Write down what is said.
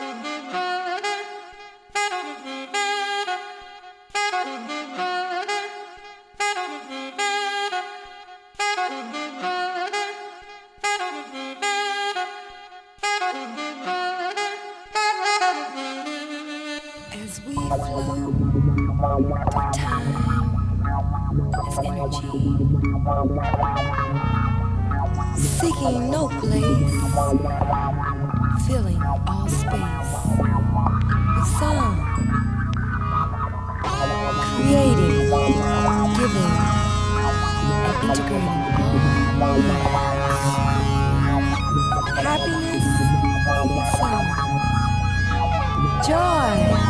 As we through time as energy, seeking no place, filling all space with sound, creating, giving, and integrating all lives. Happiness, sound, joy